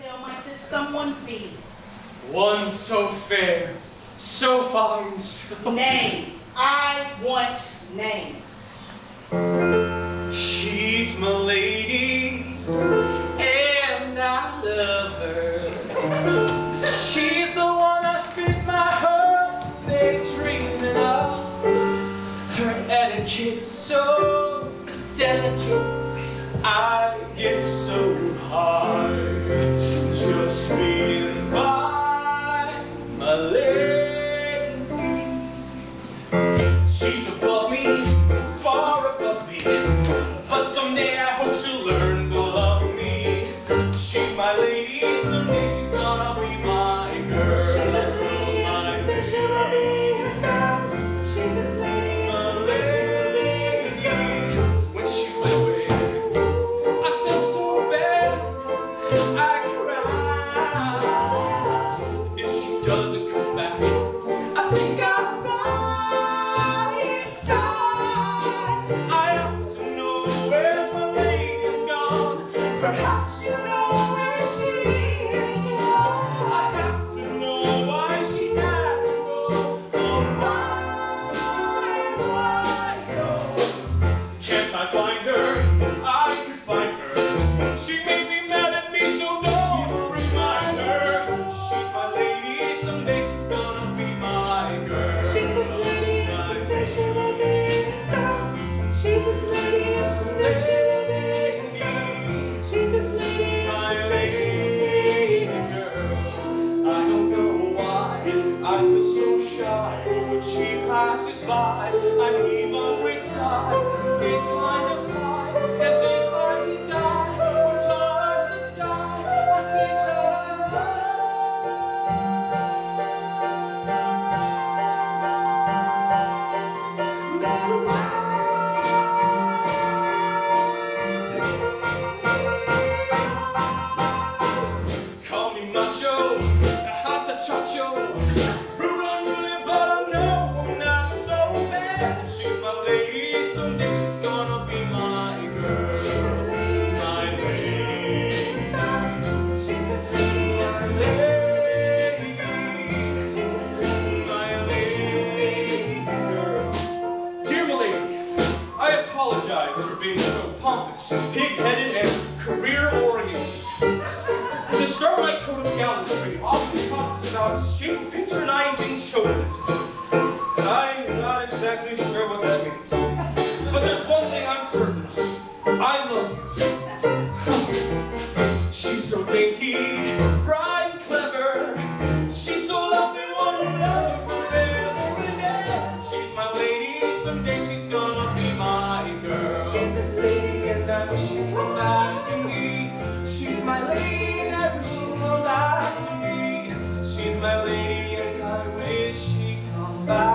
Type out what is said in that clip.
tale might this someone be? One so fair, so fine, so... Names. I want names. She's my lady, and I love her. She's the one I spent my whole day dreaming of. Her etiquette's so delicate, I get so hard so shy when she passes by. I heave a great sigh, get kind of pompous, pig-headed, and career-oriented. To start my code of gallantry often talks about patronizing chauvinism. I'm not exactly sure what that means. But there's one thing I'm certain of. I love you. She's so dainty, bright and clever. She's so lovely, one and ever. She's my lady, someday she's gonna be my girl. Wish she'd come back to me. She's my lady, and I wish she'd come back to me. She's my lady, and I wish she'd come back.